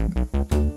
Mm-hmm.